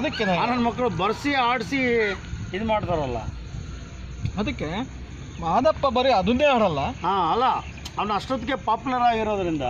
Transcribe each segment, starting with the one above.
ಅದಕ್ಕೆ ನನ್ನ ಮಕ್ಕಳು ಬರ್ಸಿ ಆಡಿಸಿ ಇದು ಮಾಡ್ತಾರಲ್ಲ. ಅದಕ್ಕೆ ಮಾದಪ್ಪ ಬರೀ ಅದನ್ನೇ ಆಡಲ್ಲ ಹಾ ಅಲ್ಲ ಅವನು ಅಷ್ಟೊತ್ತಿಗೆ ಪಾಪ್ಯುಲರ್ ಆಗಿರೋದ್ರಿಂದ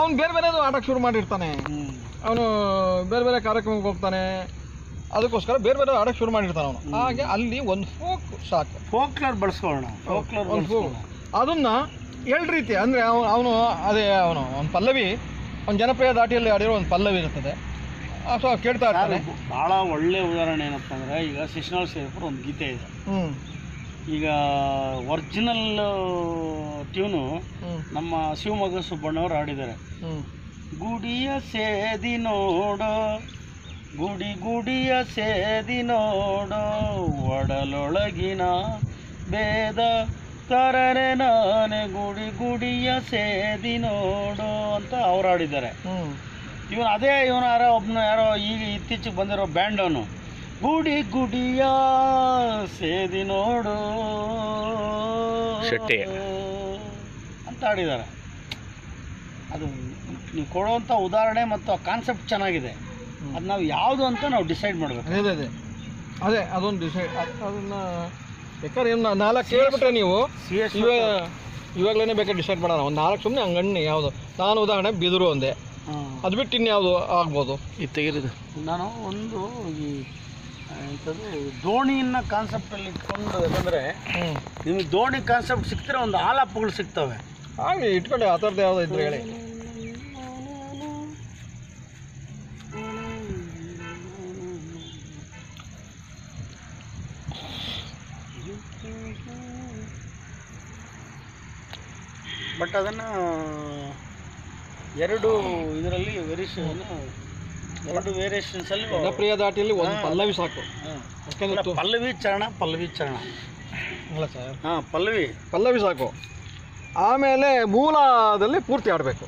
ಅವ್ನು ಬೇರೆ ಬೇರೆ ಆಡಕ್ಕೆ ಶುರು ಮಾಡಿರ್ತಾನೆ. ಅವನು ಬೇರೆ ಬೇರೆ ಕಾರ್ಯಕ್ರಮಕ್ಕೆ ಹೋಗ್ತಾನೆ. ಅದಕ್ಕೋಸ್ಕರ ಬೇರೆ ಬೇರೆ ಆಡಕ್ಕೆ ಶುರು ಮಾಡಿರ್ತಾನೆ ಅವನು. ಹಾಗೆ ಅಲ್ಲಿ ಒಂದು ಫೋಕ್ ಸಾಕು. ಫೋಕ್ಲರ್ ಬಳಸ್ಕೊಳ್ಳೋಣ. ಫೋಕ್ಲರ್ ಒಂದು ಫೋಕ್ ಅದನ್ನ ಎರಡು ರೀತಿ ಅಂದರೆ ಅವನು ಅವನು ಅದೇ ಅವನು ಒಂದು ಪಲ್ಲವಿ ಅವ್ನು ಜನಪ್ರಿಯ ದಾಟಿಯಲ್ಲಿ ಆಡಿರೋ ಒಂದು ಪಲ್ಲವಿ ಇರ್ತದೆ. ಸೊ ಕೇಳ್ತಾ ಭಾಳ ಒಳ್ಳೆ ಉದಾಹರಣೆ ಏನಪ್ಪ ಅಂದ್ರೆ ಈಗ ಶಿಶುನಾಳ್ ಶೇಖರ್ ಒಂದು ಗೀತೆ ಇದೆ. ಹ್ಞೂ ಈಗ ಒರಿಜಿನಲ್ ಟ್ಯೂನು ನಮ್ಮ ಶಿವಮೊಗ್ಗ ಸುಬ್ಬಣ್ಣವ್ರು ಹಾಡಿದ್ದಾರೆ. ಗುಡಿಯ ಸೇದಿ ನೋಡೋ ಗುಡಿ ಗುಡಿಯ ಸೇದಿ ನೋಡೋ ಒಡಲೊಳಗಿನ ಭೇದ ತರನೆ ನಾನೆ ಗುಡಿ ಗುಡಿಯ ಸೇದಿ ನೋಡು ಅಂತ ಅವ್ರು ಆಡಿದ್ದಾರೆ ಹ್ಞೂ ಇವನು ಅದೇ ಇವನ ಯಾರೋ ಒಬ್ಬನ ಯಾರೋ ಈಗ ಇತ್ತೀಚೆಗೆ ಬಂದಿರೋ ಬ್ಯಾಂಡ್ ಅವನು. ಗುಡಿ ಗುಡಿಯ ಸೇದಿ ನೋಡು. ಶೆಟ್ಟಿ. ಅಂತ ಆಡಿದ್ದಾರೆ ಅದು ನೀವು ಕೊಡುವಂಥ ಉದಾಹರಣೆ ಮತ್ತು ಆ ಕಾನ್ಸೆಪ್ಟ್ ಚೆನ್ನಾಗಿದೆ. ಅದು ನಾವು ಯಾವುದು ಅಂತ ನಾವು ಡಿಸೈಡ್ ಮಾಡಬೇಕು. ಅದೇ ಅದೇ ಅದೇ. ಅದೇ ಅದೊಂದು ಡಿಸೈಡ್ ಅದನ್ನ ಬೇಕಾದ್ರೆ ಏನು ನಾಲ್ಕು ಕೇಳ್ಬಿಟ್ರೆ ನೀವು ಸಿ ಎಸ್ ಇವಾಗ ಇವಾಗಲೇ ಬೇಕಾದ್ರೆ ಡಿಸೈಡ್ ಮಾಡೋಣ. ಒಂದು ನಾಲ್ಕು ಸುಮ್ಮನೆ ಹಂಗಣ್ಣಿ ಯಾವುದು. ನಾನು ಉದಾಹರಣೆ ಬಿದಿರು ಒಂದೇ. ಅದು ಬಿಟ್ಟು ಇನ್ಯಾವುದು ಆಗ್ಬೋದು? ಈ ತೆಗೆದು ನಾನು ಒಂದು ಈ ಎಂಥದ್ದು ದೋಣಿಯನ್ನ ಕಾನ್ಸೆಪ್ಟಲ್ಲಿ ಇಟ್ಕೊಂಡು ಯಾಕಂದರೆ ನಿಮ್ಗೆ ನಿಮಗೆ ದೋಣಿ ಕಾನ್ಸೆಪ್ಟ್ ಸಿಕ್ತಿರೆ ಒಂದು ಆಲಾಪಗಳು ಸಿಗ್ತವೆ. ಹಾಗೆ ಇಟ್ಕೊಂಡು ಆ ಥರದ್ದು ಯಾವ್ದು ಇದ್ರೆ ಹೇಳಿ. ಬಟ್ ಅದನ್ನು ಎರಡು ಇದರಲ್ಲಿ ವೇರಿಯೇಷನ್ ಎರಡು ವೇರಿಯೇಷನ್ಸಲ್ಲಿ ಜನಪ್ರಿಯ ದಾಟಿಯಲ್ಲಿ ಒಂದು ಪಲ್ಲವಿ ಸಾಕು. ಯಾಕೆಂದ್ರೆ ತು- ಪಲ್ಲವಿ ಚರಣ ಪಲ್ಲವಿ ಚರಣ. ಅಲ್ಲ ಸರ್. ಹಾಂ ಪಲ್ಲವಿ. ಪಲ್ಲವಿ ಸಾಕು. ಆಮೇಲೆ ಮೂಲದಲ್ಲಿ ಪೂರ್ತಿ ಆಡಬೇಕು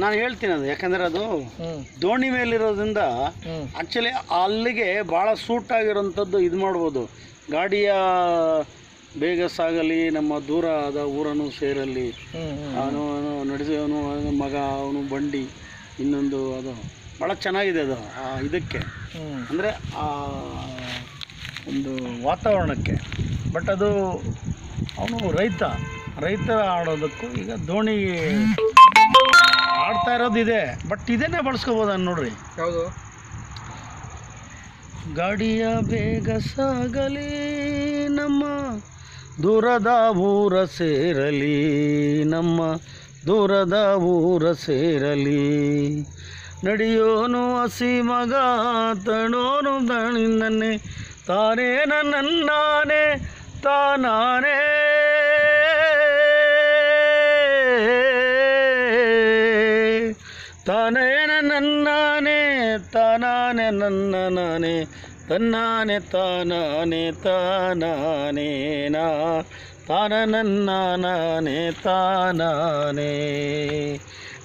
ನಾನು ಹೇಳ್ತೀನಿ ಅದು ಯಾಕಂದ್ರೆ ಅದು ದೋಣಿ ಮೇಲಿರೋದ್ರಿಂದ ಆಕ್ಚುಲಿ ಆ್ಯಕ್ಚುಲಿ ಅಲ್ಲಿಗೆ ಭಾಳ ಸೂಟ್ ಆಗಿರೋಂಥದ್ದು ಇದು ಮಾಡ್ಬೋದು. ಗಾಡಿಯ ಬೇಗ ಸಾಗಲಿ ನಮ್ಮ ದೂರ ಆದ ಊರನ್ನು ಸೇರಲಿ ಅವನು ಅವನ ಮಗ ಅವನು ಬಂಡಿ ಇನ್ನೊಂದು ಅದು. ಭಾಳ ಚೆನ್ನಾಗಿದೆ ಅದು ಆ ಇದಕ್ಕೆ. ಅಂದರೆ ಆ ಒಂದು ವಾತಾವರಣಕ್ಕೆ. ಬಟ್ ಅದು ಅವನು ರೈತ ರೈತ ಆಡೋದಕ್ಕೂ ಈಗ ದೋಣಿ ಆಡ್ತಾ ಇರೋದಿದೆ ಬಟ್ ಇದನ್ನೇ ಬಳಸ್ಕೋಬೋದು ನೋಡ್ರಿ. ಯಾವುದು? ಗಾಡಿಯ ಬೇಗ ಸಾಗಲಿ ನಮ್ಮ ದೂರದ ಊರ ಸೇರಲಿ ನಮ್ಮ ದೂರದ ಊರ ಸೇರಲಿ. ನಡೆಯೋನು ಹಸಿ ಮಗ ತಣೋನು ದಣಿನನ್ನೇ ತಾನೇ ನನ್ನಾನೇ ತಾನಾನೇ ತಾನೇ ನನ್ನಾನೆ ತಾನಾನೆ ನನ್ನ ನಾನೇ ತನ್ನಾನೆ ತಾನಾನೆ ತಾನೇನ ನಾ ತಾನ ನನ್ನ ನಾನೇ ತಾನಾನೇ.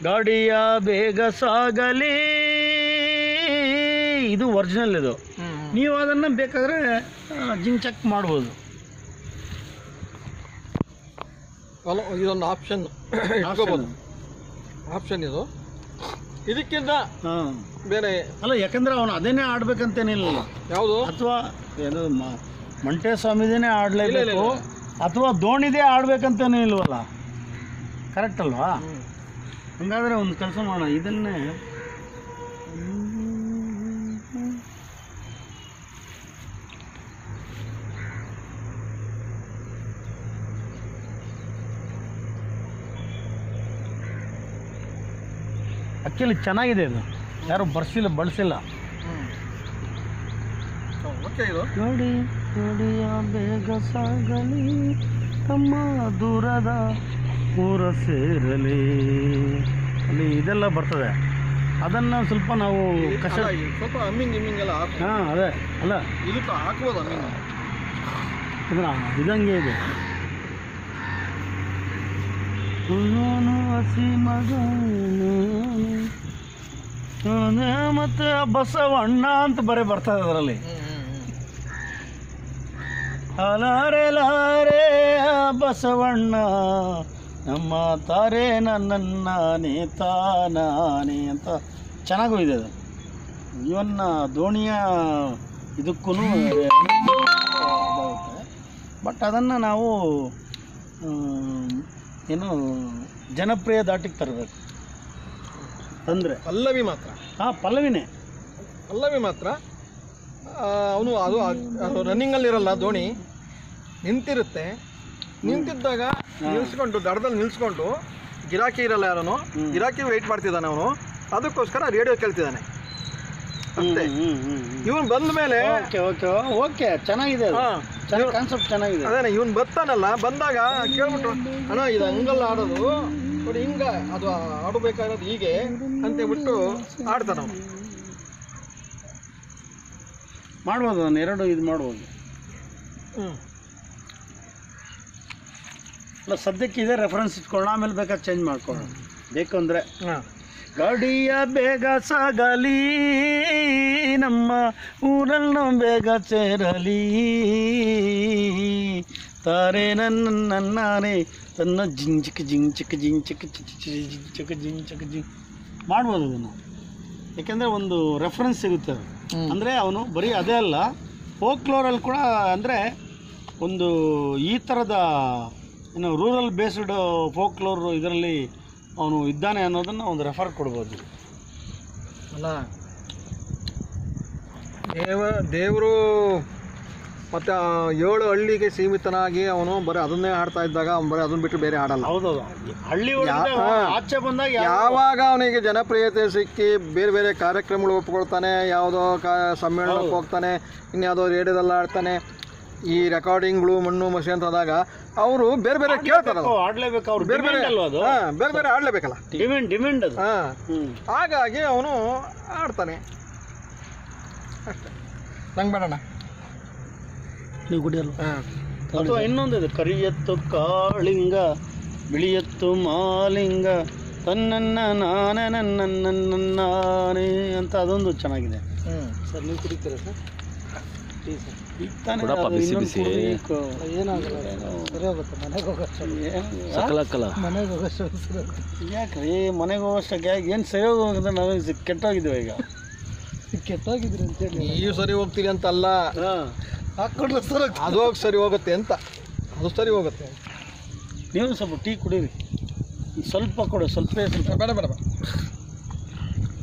ಗಾಡಿಯ ಬೇಗ ಸಾಗಲಿ. ಇದು ಒರಿಜಿನಲ್ ಇದು. ನೀವು ಅದನ್ನು ಬೇಕಾದರೆ ಜಿಂಗ್ ಚೆಕ್ ಮಾಡ್ಬೋದು. ಅಲ್ಲ ಇದೊಂದು ಆಪ್ಷನ್ ಆಪ್ಷನ್ ಇದು. ಇದಕ್ಕಿಂತ ಹಾಂ. ಬೇರೆ ಅಲ್ಲ ಯಾಕಂದ್ರೆ ಅವನು ಅದನ್ನೇ ಆಡ್ಬೇಕಂತೇನಿಲ್ಲ. ಯಾವುದು ಅಥವಾ ಏನು ಮಂಟೆ ಸ್ವಾಮಿದೇನೆ ಆಡಲೇಬೇಕು ಅಥವಾ ದೋಣಿದೇ ಆಡ್ಬೇಕಂತನೂ ಇಲ್ವಲ್ಲ? ಕರೆಕ್ಟ್ ಅಲ್ವಾ? ಹಂಗಾದ್ರೆ ಒಂದು ಕೆಲಸ ಮಾಡೋಣ. ಇದನ್ನೇ ಆ್ಯಕ್ಚುಲಿ ಚೆನ್ನಾಗಿದೆ ಇದು. ಯಾರು ಬರ್ಸಿಲ್ಲ ಬಳಸಿಲ್ಲ. ಓಕೆ ಇದು. ನೋಡಿ ನೋಡಿಯ ಬೇಗ ಸಾಗಲಿ ತಮ್ಮ ದೂರದ ಊರ ಸೇರಲಿ. ಅಲ್ಲಿ ಇದೆಲ್ಲ ಬರ್ತದೆ. ಅದನ್ನು ಸ್ವಲ್ಪ ನಾವು ಕಷ್ಟ ಸ್ವಲ್ಪ ಅಮ್ಮಿಂಗ್ ಎಲ್ಲ ಹಾಂ ಅದೇ ಅಲ್ಲ. ಇದಕ್ಕೆ ಹಾಕ್ಬೋದು ಅಮ್ಮಿಂಗ್ ಇದನ್ನ ಇದಂಗೆ ಇದೆ. ನಾನು ಹಸಿ ಮಗನು. ಮತ್ತು ಬಸವಣ್ಣ ಅಂತ ಬರೀ ಬರ್ತದೆ ಅದರಲ್ಲಿ. ಅಲಾರೆ ಲಾರೆ ಬಸವಣ್ಣ. ನಮ್ಮ ತಾರೆ ನನ್ನನ್ನಾನೆ ತಾನೆ ಅಂತ ಚೆನ್ನಾಗೂ ಇದೆ ಅದು. ಇವನ್ನ ದೋಣಿಯ ಇದಕ್ಕೂ ಬಟ್ ಅದನ್ನು ನಾವು ಏನು ಜನಪ್ರಿಯ ದಾಟಿಗೆ ತರಬೇಕು. ಅಂದರೆ? ಪಲ್ಲವಿ ಮಾತ್ರ. ಹಾಂ ಪಲ್ಲವಿನೇ. ಪಲ್ಲವಿ ಮಾತ್ರ. ಅವನು ಅದು ರನ್ನಿಂಗಲ್ಲಿ ಇರಲ್ಲ ದೋಣಿ ನಿಂತಿರುತ್ತೆ. ನಿಂತಿದ್ದಾಗ ನಿಲ್ಸ್ಕೊಂಡು ದಡದಲ್ಲಿ ನಿಲ್ಸ್ಕೊಂಡು ಗಿರಾಕಿ ಇರಲ್ಲ ಯಾರನು. ಗಿರಾಕಿ ವೆಯ್ಟ್ ಮಾಡ್ತಿದ್ದಾನೆ ಅವನು. ಅದಕ್ಕೋಸ್ಕರ ರೇಡಿಯೋ ಕೇಳ್ತಿದ್ದಾನೆ. ಅಷ್ಟೇ. ಇವನು ಬಂದ ಮೇಲೆ ಓಕೆ ಓಕೆ ಓಕೆ ಚೆನ್ನಾಗಿದೆ ಕಾನ್ಸೆಪ್ಟ್ ಚೆನ್ನಾಗಿದೆ. ಅದೇ ಇವನು ಬರ್ತಾನಲ್ಲ ಬಂದಾಗ ಕೇಳ್ಬಿಟ್ರು. ಅಣ್ಣ ಇದು ಹಂಗಲ್ಲ ಆಡೋದು. ನೋಡಿ ಹಿಂಗ ಅದು ಆಡಬೇಕಾಗಿರೋದು ಹೀಗೆ ಅಂತ ಹೇಳ್ಬಿಟ್ಟು ಆಡ್ತಾನ ಮಾಡ್ಬೋದು ನಾನು ಎರಡು ಇದು ಮಾಡ್ಬೋದು. ಅಲ್ಲ ಸದ್ಯಕ್ಕೆ ಇದೆ ರೆಫರೆನ್ಸ್ ಇಟ್ಕೊಳ್ಳೋಣ ಆಮೇಲೆ ಬೇಕಾದ್ರೆ ಚೇಂಜ್ ಮಾಡ್ಕೊಳ್ಳೋಣ. ಬೇಕು ಅಂದರೆ ಹಾಂ. ಗಾಡಿಯ ಬೇಗ ಸಾಗಲಿ ನಮ್ಮ ಊರನ್ನು ಬೇಗ ಸೇರಲಿ. ತಾರೆ ನನ್ನ ನನ್ನಾನೆ ತನ್ನ ಜಿಂಚಿಕ್ ಜಿಂಚಿಕ್ ಜಿಂಚಿಕ್ ಜಿಂಚಿಕ್ ಜಿಂಚಕ್. ಜಿಂ ಮಾಡ್ಬೋದು ಅದನ್ನು. ಯಾಕೆಂದರೆ ಒಂದು ರೆಫರೆನ್ಸ್ ಸಿಗುತ್ತೆ ಅದು. ಅಂದರೆ ಅವನು ಬರೀ ಅದೇ ಅಲ್ಲ ಫೋಕ್ಲೋರಲ್ಲಿ ಕೂಡ ಅಂದರೆ ಒಂದು ಈ ಥರದ ಏನು ರೂರಲ್ ಬೇಸ್ಡ್ ಫೋಕ್ಲೋರ್ ಇದರಲ್ಲಿ ಅವನು ಇದ್ದಾನೆ ಅನ್ನೋದನ್ನು ಒಂದು ರೆಫರ್ ಕೊಡ್ಬೋದು. ಅಲ್ಲ ದೇವ ದೇವರು ಮತ್ತೆ ಏಳು ಹಳ್ಳಿಗೆ ಸೀಮಿತನಾಗಿ ಅವನು ಬರೀ ಅದನ್ನೇ ಆಡ್ತಾ ಇದ್ದಾಗ ಅವ್ನು ಬರೀ ಅದನ್ನ ಬಿಟ್ಟು ಬೇರೆ ಆಡಲ್ಲ ಹೌದೌದು. ಹಳ್ಳಿ ಆಚೆ ಬಂದಾಗ ಯಾವಾಗ ಅವನಿಗೆ ಜನಪ್ರಿಯತೆ ಸಿಕ್ಕಿ ಬೇರೆ ಬೇರೆ ಕಾರ್ಯಕ್ರಮಗಳು ಒಪ್ಕೊಳ್ತಾನೆ ಯಾವುದೋ ಕಾ ಸಮ್ಮೇಳನಕ್ಕೆ ಹೋಗ್ತಾನೆ ಇನ್ಯಾವುದೋ ರೇಡಿಯೋದಲ್ಲ ಆಡ್ತಾನೆ ಈ ರೆಕಾರ್ಡಿಂಗ್ಗಳು ಮಣ್ಣು ಮಸಿ ಅಂತ ಆದಾಗ ಅವರು ಬೇರೆ ಬೇರೆ ಕೇಳ್ತಾರೆ ಓ, ಆಡ್ಲೇಬೇಕು ಅವ್ರು. ಬೇರೆ ಬೇರೆ ಅಲ್ವಾ ಅದು? ಹಾ, ಬೇರೆ ಬೇರೆ ಆಡ್ಲೇಬೇಕಲ್ಲ. ಡಿಮ್ಯಾಂಡ್ ಡಿಮ್ಯಾಂಡ್ ಅದು. ಹಾ. ಹ್ಮ್. ಹಾಗಾಗಿ ಅವನು ಆಡ್ತಾನೆ. ಅಷ್ಟೇ. ನಂಗೆ ಬೇಡಣ್ಣ. ನೀವು ಕುಡಿಯಲ್ಲ ಹಾಂ. ಅಥವಾ ಇನ್ನೊಂದು ಇದೆ. ಕರಿಯತ್ತು ಕಾಳಿಂಗ ಬಿಳಿಯತ್ತು ಮಾಲಿಂಗ ತನ್ನನ್ನ ನಾನ ನನ್ನ ನಾನೇ ಅಂತ ಅದೊಂದು ಚೆನ್ನಾಗಿದೆ. ಹ್ಞೂ ಸರ್ ನೀವು ಕುಡಿತೀರಾ ಸರ್? ಕೊಡಪ್ಪ ಬಿಸಿ ಬಿಸಿ. ಕುಡ್ದು ಏನಾಗಲ್ಲ ಸರಿ ಹೋಗುತ್ತೆ ಮನೆಗೆ ಹೋಗೋಷ್ಟು ಸಕಲಕ್ಕಲ್ಲ ಮನೆಗೆ ಹೋಗೋಷ್ಟು ಯಾಕ್ರಿ ಮನೆಗೆ ಹೋಗೋಷ್ಟಕ್ಕೆ ಏನು ಸರಿ ಹೋಗೋದಂದ್ರೆ ನಾವು ಕೆಟ್ಟೋಗಿದ್ದೀವಿ ಈಗ. ಕೆಟ್ಟೋಗಿದ್ರಿ ಅಂತೇಳಿ ನೀವು ಸರಿ ಹೋಗ್ತೀರಿ ಅಂತ ಅಲ್ಲ ಹಾಂ ಹಾಕ್ಕೊಂಡ್ರೆ ಸರ್ ಅದು ಹೋಗಿ ಸರಿ ಹೋಗುತ್ತೆ ಅಂತ. ಅದು ಸರಿ ಹೋಗುತ್ತೆ. ನೀವು ಸ್ವಲ್ಪ ಟೀ ಕುಡೀರಿ. ಸ್ವಲ್ಪ ಕೊಡು ಸ್ವಲ್ಪ ಸ್ವಲ್ಪ. ಬೇಡ ಬೇಡ ಬೇಡ.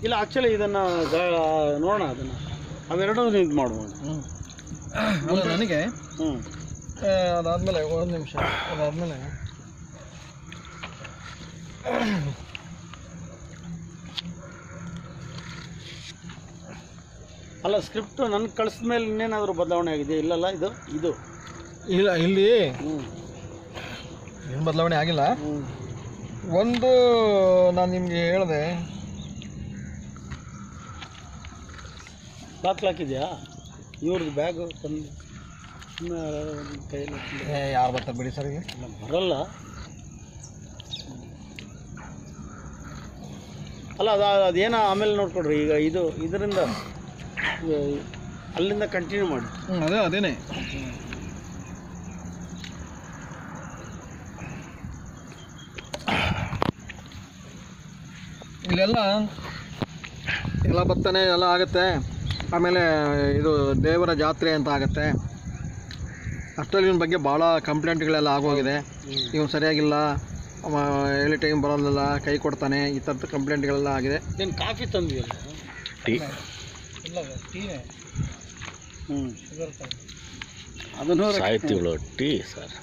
ಇಲ್ಲ ಆ್ಯಕ್ಚುಲಿ ಇದನ್ನು ನೋಡೋಣ ಅದನ್ನು. ಅವೆರಡೂ ಇದು ಮಾಡ್ಬೋದು. ಹ್ಞೂ ಅಲ್ಲ ನನಗೆ ಅದಾದ್ಮೇಲೆ ಒಂದು ನಿಮಿಷ ಅದಾದ್ಮೇಲೆ. ಅಲ್ಲ ಸ್ಕ್ರಿಪ್ಟು ನನಗೆ ಕಳಿಸಿದ ಮೇಲೆ ಇನ್ನೇನಾದರೂ ಬದಲಾವಣೆ ಆಗಿದೆ? ಇಲ್ಲಲ್ಲ ಇದು? ಇದು? ಇಲ್ಲ ಇಲ್ಲಿ. ಏನು ಬದಲಾವಣೆ ಆಗಿಲ್ಲ. ಒಂದು ನಾನು ನಿಮಗೆ ಹೇಳಿದೆ. ಬಾಕ್ಲು ಹಾಕಿದ್ಯಾ ಇವ್ರದ್ದು ಬ್ಯಾಗು ತಂದು ಸುಮ್ಮನೆ ಕೈಯಲ್ಲಿ ಯಾರು ಬರ್ತಾರೆ ಬಿಡಿ ಸರ್ ಈಗ? ಇಲ್ಲ, ಬರಲ್ಲ. ಅಲ್ಲ ಅದು ಅದೇನೋ ಆಮೇಲೆ ನೋಡ್ಕೊಡ್ರಿ. ಈಗ ಇದು ಇದರಿಂದ ಅಲ್ಲಿಂದ ಕಂಟಿನ್ಯೂ ಮಾಡಿ. ಹ್ಞೂ ಅದೇ ಅದೇನೆ. ಇಲ್ಲೆಲ್ಲ ಎಲ್ಲ ಬರ್ತಾನೆ ಎಲ್ಲ ಆಗುತ್ತೆ. ಆಮೇಲೆ ಇದು ದೇವರ ಜಾತ್ರೆ ಅಂತ ಆಗುತ್ತೆ. ಅಷ್ಟರಲ್ಲಿ ಇವನ ಬಗ್ಗೆ ಭಾಳ ಕಂಪ್ಲೇಂಟ್ಗಳೆಲ್ಲ ಆಗೋಗಿದೆ. ಇವನು ಸರಿಯಾಗಿಲ್ಲ. ಎಲ್ಲಿ ಹೇಳಿ ಟೈಮ್ ಬರೋದಿಲ್ಲ ಕೈ ಕೊಡ್ತಾನೆ ಈ ಥರದ ಕಂಪ್ಲೇಂಟ್ಗಳೆಲ್ಲ ಆಗಿದೆ. ಏನು ಕಾಫಿ ತಂದಿಲ್ಲ ಟೀ. ಇಲ್ಲ ಟೀನೇ. ಹ್ಞೂ ಅದನ್ನು ಸಾಹಿತಿಗಳು ಟೀ ಸರ್.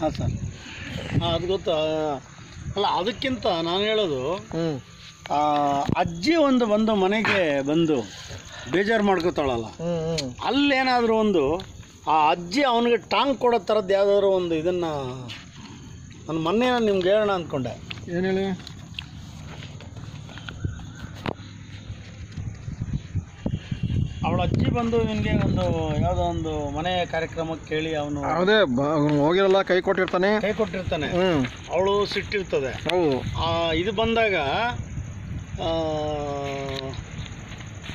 ಹಾಂ ಸರ್. ಹಾಂ ಅದು ಗೊತ್ತಾ? ಅಲ್ಲ ಅದಕ್ಕಿಂತ ನಾನು ಹೇಳೋದು ಹ್ಞೂ ಅಜ್ಜಿ ಒಂದು ಬಂದು ಮನೆಗೆ ಬಂದು ಬೇಜಾರು ಮಾಡ್ಕೋತಾಳಲ್ಲ. ಅಲ್ಲೇನಾದರೂ ಒಂದು ಆ ಅಜ್ಜಿ ಅವನಿಗೆ ಟಾಂಗ್ ಕೊಡೋ ಥರದ್ದು ಯಾವುದಾದ್ರು ಒಂದು ಇದನ್ನು ನಾನು ಮೊನ್ನೆ ನಿಮ್ಗೆ ಹೇಳೋಣ ಅಂದ್ಕೊಂಡೆ ಏನು ಹೇಳಿ? ಅವಳ ಅಜ್ಜಿ ಬಂದು ನಿನಗೆ ಒಂದು ಯಾವುದೋ ಒಂದು ಮನೆ ಕಾರ್ಯಕ್ರಮಕ್ಕೆ ಕೇಳಿ ಅವನು ಅದೇ ಹೋಗಿರಲ್ಲ ಕೈ ಕೊಟ್ಟಿರ್ತಾನೆ. ಕೈ ಕೊಟ್ಟಿರ್ತಾನೆ. ಅವಳು ಸಿಟ್ಟಿರ್ತದೆ. ಹೌದು. ಇದು ಬಂದಾಗ ಆ,